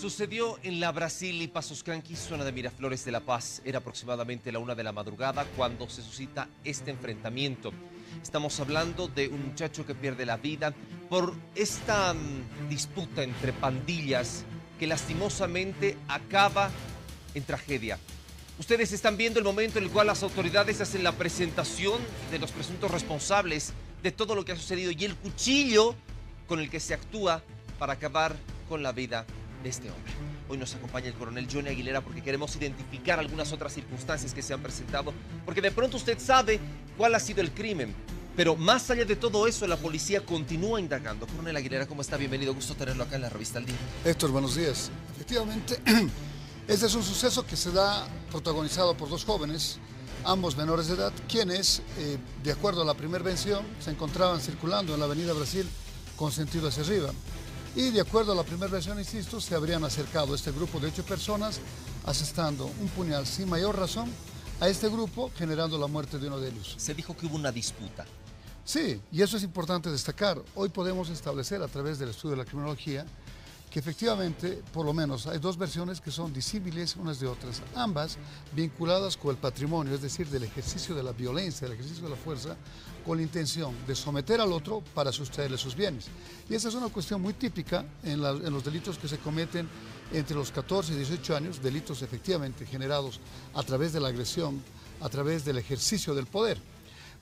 Sucedió en la Brasil y Pasoscanqui, zona de Miraflores de La Paz. Era aproximadamente la una de la madrugada cuando se suscita este enfrentamiento. Estamos hablando de un muchacho que pierde la vida por esta mm, disputa entre pandillas que lastimosamente acaba en tragedia. Ustedes están viendo el momento en el cual las autoridades hacen la presentación de los presuntos responsables de todo lo que ha sucedido y el cuchillo con el que se actúa para acabar con la vida este hombre. Hoy nos acompaña el coronel Johnny Aguilera porque queremos identificar algunas otras circunstancias que se han presentado, porque de pronto usted sabe cuál ha sido el crimen. Pero más allá de todo eso, la policía continúa indagando. Coronel Aguilera, ¿cómo está? Bienvenido, gusto tenerlo acá en la revista El Día. Héctor, buenos días. Efectivamente, este es un suceso que se da protagonizado por dos jóvenes, ambos menores de edad, quienes, eh, de acuerdo a la primera vención, se encontraban circulando en la avenida Brasil con sentido hacia arriba. Y de acuerdo a la primera versión, insisto, se habrían acercado este grupo de ocho personas, asestando un puñal sin mayor razón a este grupo, generando la muerte de uno de ellos. Se dijo que hubo una disputa. Sí, y eso es importante destacar. Hoy podemos establecer a través del estudio de la criminología que efectivamente, por lo menos, hay dos versiones que son disímiles unas de otras, ambas vinculadas con el patrimonio, es decir, del ejercicio de la violencia, del ejercicio de la fuerza, con la intención de someter al otro para sustraerle sus bienes. Y esa es una cuestión muy típica en, en los delitos que se cometen entre los 14 y 18 años, delitos efectivamente generados a través de la agresión, a través del ejercicio del poder.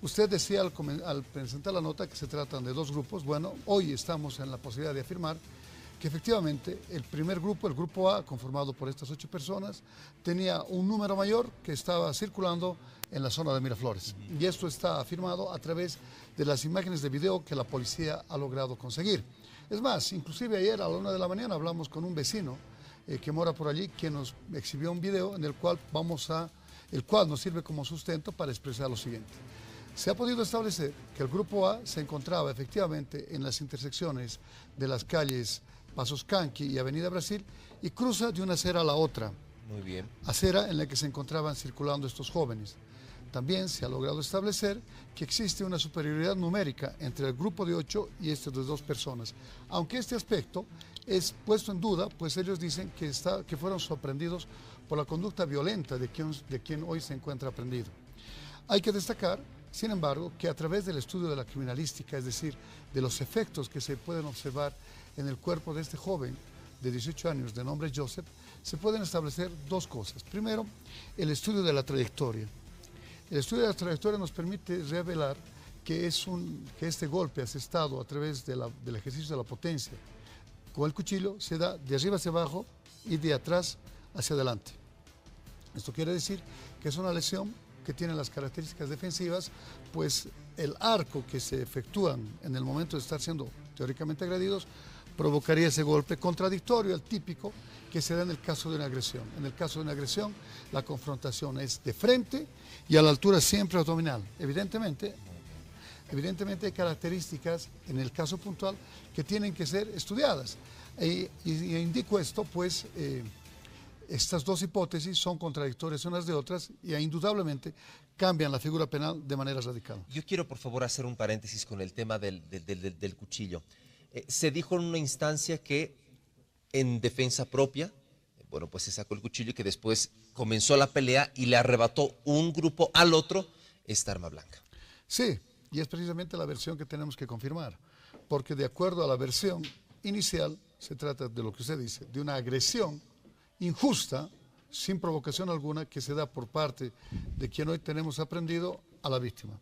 Usted decía al, al, presentar la nota que se tratan de dos grupos. Bueno, hoy estamos en la posibilidad de afirmar que efectivamente el primer grupo, el grupo A, conformado por estas ocho personas, tenía un número mayor que estaba circulando en la zona de Miraflores. Y esto está afirmado a través de las imágenes de video que la policía ha logrado conseguir. Es más, inclusive ayer a la una de la mañana hablamos con un vecino eh, que mora por allí, que nos exhibió un video en el cual vamos a, el cual nos sirve como sustento para expresar lo siguiente. Se ha podido establecer que el grupo A se encontraba efectivamente en las intersecciones de las calles Pasos Canqui y Avenida Brasil y cruza de una acera a la otra. Muy bien. Acera en la que se encontraban circulando estos jóvenes. También se ha logrado establecer que existe una superioridad numérica entre el grupo de ocho y este de dos personas, aunque este aspecto es puesto en duda, pues ellos dicen que, está, que fueron sorprendidos por la conducta violenta de quien, de quien hoy se encuentra prendido. Hay que destacar, sin embargo, que a través del estudio de la criminalística, es decir, de los efectos que se pueden observar en el cuerpo de este joven de 18 años de nombre Joseph, se pueden establecer dos cosas. Primero, el estudio de la trayectoria. El estudio de la trayectoria nos permite revelar que, es un, que este golpe asestado a través de la, del ejercicio de la potencia con el cuchillo se da de arriba hacia abajo y de atrás hacia adelante. Esto quiere decir que es una lesión que tiene las características defensivas, pues el arco que se efectúan en el momento de estar siendo teóricamente agredidos provocaría ese golpe contradictorio al típico que se da en el caso de una agresión. En el caso de una agresión, la confrontación es de frente y a la altura siempre abdominal. Evidentemente, evidentemente hay características en el caso puntual que tienen que ser estudiadas. E, y, y, indico esto, pues eh, estas dos hipótesis son contradictorias unas de otras y indudablemente cambian la figura penal de manera radical. Yo quiero, por favor, hacer un paréntesis con el tema del, del, del, del cuchillo. Eh, se dijo en una instancia que en defensa propia, bueno, pues se sacó el cuchillo y que después comenzó la pelea y le arrebató un grupo al otro esta arma blanca. Sí, y es precisamente la versión que tenemos que confirmar, porque de acuerdo a la versión inicial, se trata de lo que usted dice, de una agresión injusta, sin provocación alguna, que se da por parte de quien hoy tenemos aprendido a la víctima.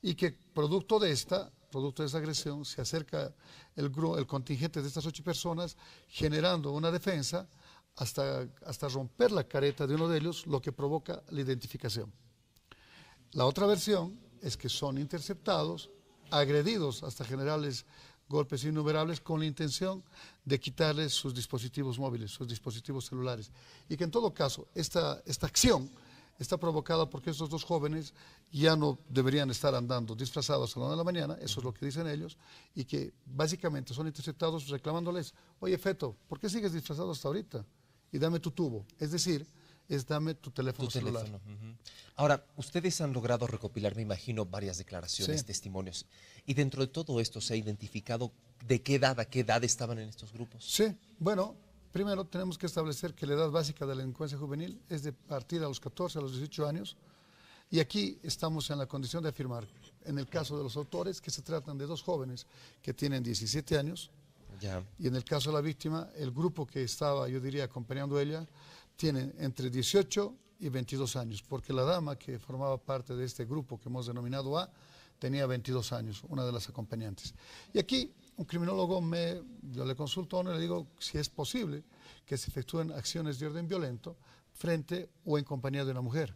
Y que producto de esta, producto de esa agresión, se acerca el, el contingente de estas ocho personas generando una defensa hasta, hasta romper la careta de uno de ellos, lo que provoca la identificación. La otra versión es que son interceptados, agredidos hasta generarles golpes innumerables con la intención de quitarles sus dispositivos móviles, sus dispositivos celulares. Y que en todo caso, esta, esta acción está provocada porque estos dos jóvenes ya no deberían estar andando disfrazados a la una de la mañana, eso es lo que dicen ellos, y que básicamente son interceptados reclamándoles, oye Feto, ¿por qué sigues disfrazado hasta ahorita? Y dame tu tubo. Es decir, es dame tu teléfono Tu celular. teléfono. ujú. Ahora, ustedes han logrado recopilar, me imagino, varias declaraciones, Sí. testimonios. Y dentro de todo esto se ha identificado de qué edad a qué edad estaban en estos grupos. Sí, bueno, Primero, tenemos que establecer que la edad básica de la delincuencia juvenil es de partir a los 14 a los 18 años. Y aquí estamos en la condición de afirmar, en el caso de los autores, que se tratan de dos jóvenes que tienen 17 años. Y en el caso de la víctima, el grupo que estaba, yo diría, acompañando a ella, tiene entre 18 y 22 años, porque la dama que formaba parte de este grupo que hemos denominado A, tenía 22 años, una de las acompañantes. Y aquí un criminólogo me, yo le consulto y le digo si es posible que se efectúen acciones de orden violento frente o en compañía de una mujer.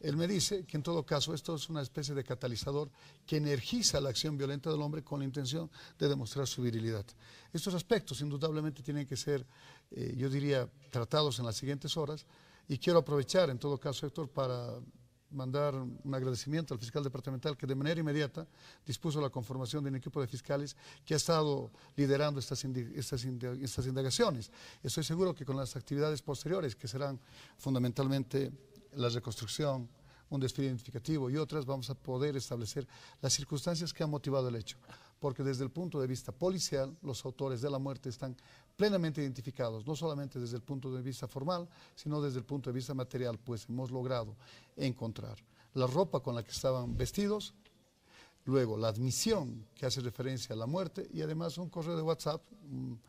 Él me dice que en todo caso esto es una especie de catalizador que energiza la acción violenta del hombre con la intención de demostrar su virilidad. Estos aspectos indudablemente tienen que ser, eh, yo diría, tratados en las siguientes horas y quiero aprovechar en todo caso, Héctor, para mandar un agradecimiento al fiscal departamental que de manera inmediata dispuso la conformación de un equipo de fiscales que ha estado liderando estas, estas, estas indagaciones. Estoy seguro que con las actividades posteriores, que serán fundamentalmente la reconstrucción, un desfile identificativo y otras, vamos a poder establecer las circunstancias que han motivado el hecho. Porque desde el punto de vista policial, los autores de la muerte están plenamente identificados, no solamente desde el punto de vista formal, sino desde el punto de vista material, pues hemos logrado encontrar la ropa con la que estaban vestidos, luego la admisión que hace referencia a la muerte y además un correo de WhatsApp, un,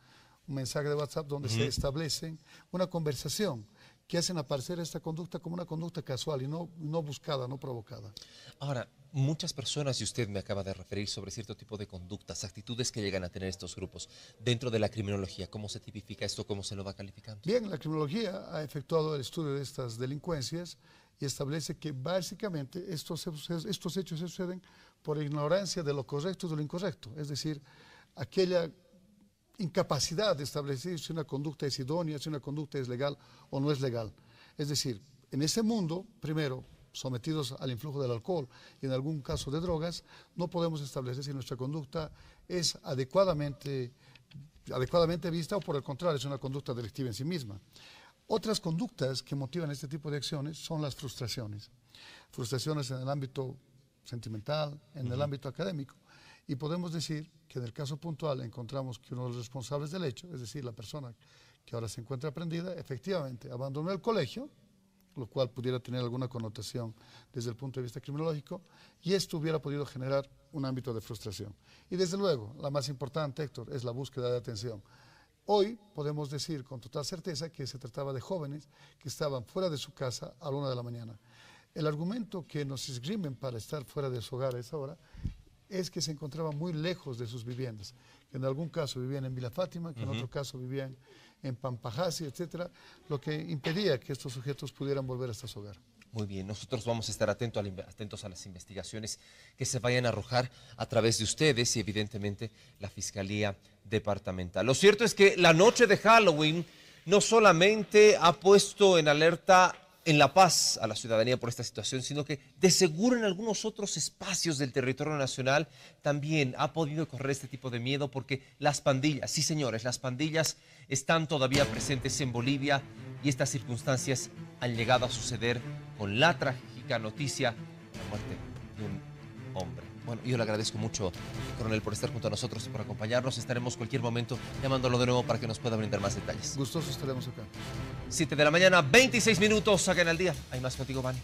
mensaje de WhatsApp donde se establece una conversación que hacen aparecer esta conducta como una conducta casual y no, no buscada, no provocada. Ahora, muchas personas, y usted me acaba de referir sobre cierto tipo de conductas, actitudes que llegan a tener estos grupos dentro de la criminología. ¿Cómo se tipifica esto? ¿Cómo se lo va calificando? Bien, la criminología ha efectuado el estudio de estas delincuencias y establece que básicamente estos, estos hechos suceden por ignorancia de lo correcto y de lo incorrecto. Es decir, aquella incapacidad de establecer si una conducta es idónea, si una conducta es legal o no es legal. Es decir, en ese mundo, primero, sometidos al influjo del alcohol y en algún caso de drogas, no podemos establecer si nuestra conducta es adecuadamente, adecuadamente vista o por el contrario es una conducta delictiva en sí misma. Otras conductas que motivan este tipo de acciones son las frustraciones. Frustraciones en el ámbito sentimental, en el ámbito académico. Y podemos decir que en el caso puntual encontramos que uno de los responsables del hecho, es decir, la persona que ahora se encuentra prendida, efectivamente abandonó el colegio, lo cual pudiera tener alguna connotación desde el punto de vista criminológico, y esto hubiera podido generar un ámbito de frustración. Y desde luego, la más importante, Héctor, es la búsqueda de atención. Hoy podemos decir con total certeza que se trataba de jóvenes que estaban fuera de su casa a la una de la mañana. El argumento que nos esgrimen para estar fuera de su hogar a esa hora es que se encontraban muy lejos de sus viviendas, que en algún caso vivían en Vila Fátima, que en otro caso vivían en Pampajasi, etcétera, lo que impedía que estos sujetos pudieran volver hasta su hogar. Muy bien, nosotros vamos a estar atentos a, atentos a las investigaciones que se vayan a arrojar a través de ustedes y evidentemente la Fiscalía Departamental. Lo cierto es que la noche de Halloween no solamente ha puesto en alerta en La Paz a la ciudadanía por esta situación, sino que de seguro en algunos otros espacios del territorio nacional también ha podido correr este tipo de miedo porque las pandillas, sí señores, las pandillas están todavía presentes en Bolivia y estas circunstancias han llegado a suceder con la trágica noticia de la muerte de un hombre. Bueno, yo le agradezco mucho, coronel, por estar junto a nosotros y por acompañarnos. Estaremos cualquier momento llamándolo de nuevo para que nos pueda brindar más detalles. Gustoso estaremos acá. 7 de la mañana, 26 minutos, saquen al día. Hay más contigo, Vani.